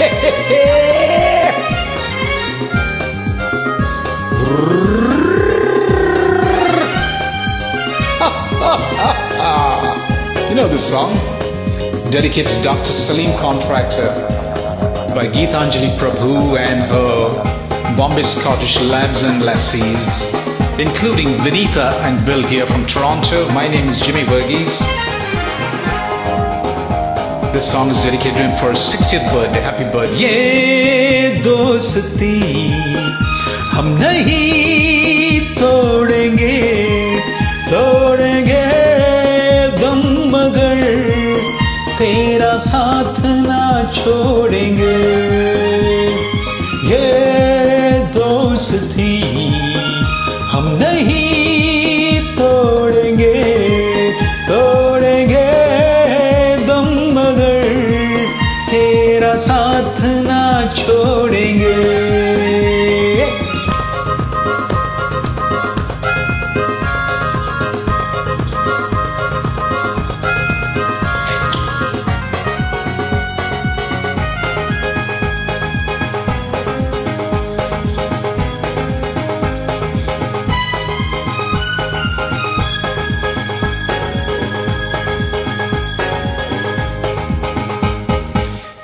you know this song? Dedicated to Dr. Salim Contractor by Geetanjali Prabhu and her Bombay Scottish Labs and Lassies, including Vinitha and Bill here from Toronto. My name is Jimmy Verghese. This song is dedicated to him for his 60th birthday. Happy birthday. ये दोस्ती हम नहीं तोड़ेंगे तोड़ेंगे दम मगर तेरा साथ ना छोड़ेंगे साथ ना छोड़ेंगे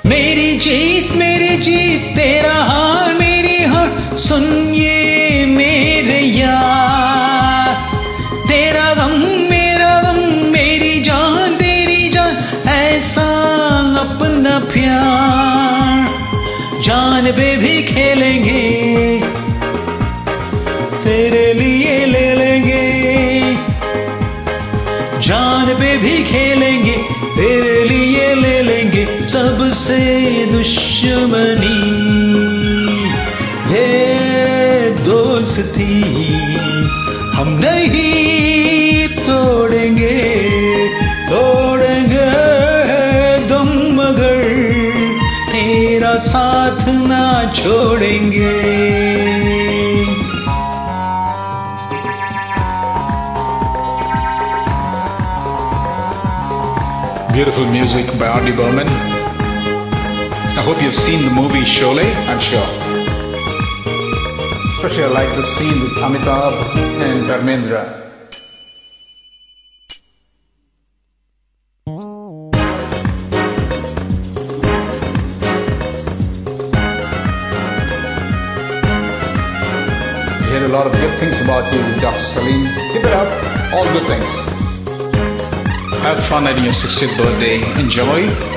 मेरी जीत मेरी जीत, तेरा हार, मेरी हार, सुन ये मेरे यार। तेरा गम, मेरा गम, मेरी जान, तेरी जान, ऐसा अपना प्यार। जान पे भी खेलेंगे सबसे दुश्मनी। ये दोस्ती हम नहीं तोड़ेंगे तोड़ेंगे दम मगर। तेरा साथ ना छोड़ेंगे। Beautiful music by Artie Berman. I hope you've seen the movie Sholay, I'm sure. Especially I like the scene with Amitabh and Dharmendra. Hear a lot of good things about you, Dr. Salim. Keep it up. All good things. Have fun at your 60th birthday. Enjoy.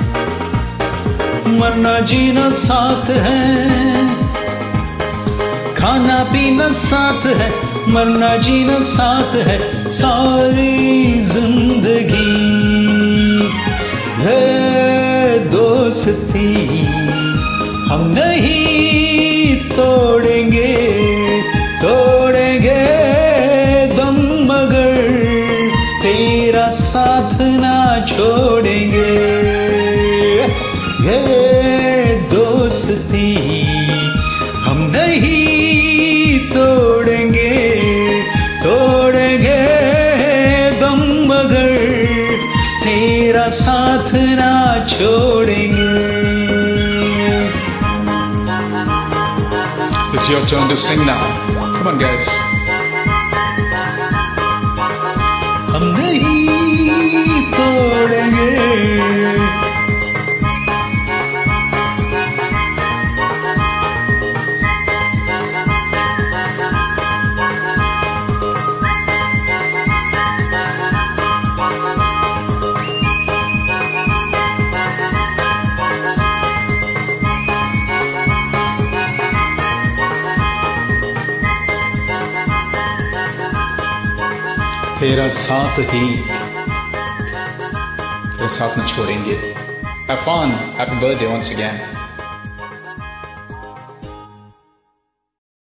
मरना जीना साथ है। खाना पीना साथ है, मरना जीना साथ है, सारी ज़िंदगी है दोस्ती। हम नहीं तोड़ेंगे तोड़ेंगे दम मगर तेरा साथ ना छोड़ेंगे। ये साथ ना छोड़ेंगे It's your turn to sing now. Come on, guys. तेरा साथ ही तेरा साथ न छोड़ेंगे fun. Happy birthday once again.